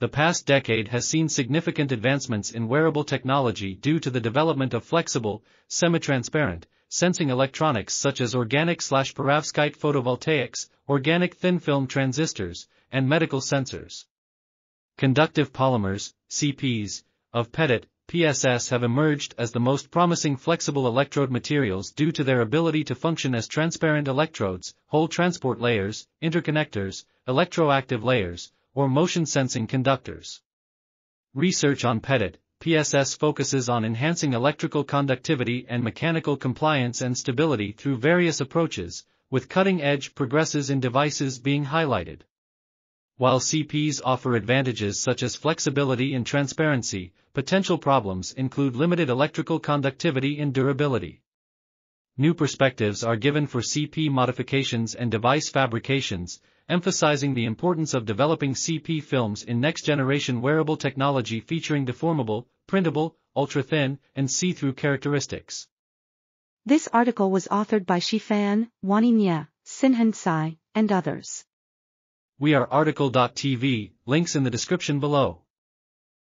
the past decade has seen significant advancements in wearable technology due to the development of flexible, semi-transparent, sensing electronics such as organic-slash-perovskite photovoltaics, organic thin-film transistors, and medical sensors. Conductive polymers, CPs, of PEDOT, PSS have emerged as the most promising flexible electrode materials due to their ability to function as transparent electrodes, hole transport layers, interconnectors, electroactive layers, or motion-sensing conductors. Research on PEDOT, PSS focuses on enhancing electrical conductivity and mechanical compliance and stability through various approaches, with cutting-edge progresses in devices being highlighted. While CPs offer advantages such as flexibility and transparency, potential problems include limited electrical conductivity and durability. New perspectives are given for CP modifications and device fabrications, emphasizing the importance of developing CP films in next-generation wearable technology featuring deformable, printable, ultra-thin, and see-through characteristics. This article was authored by Xi Fan, Wanimya, Hsinhan Tsai, and others. We are RTCL.TV, links in the description below.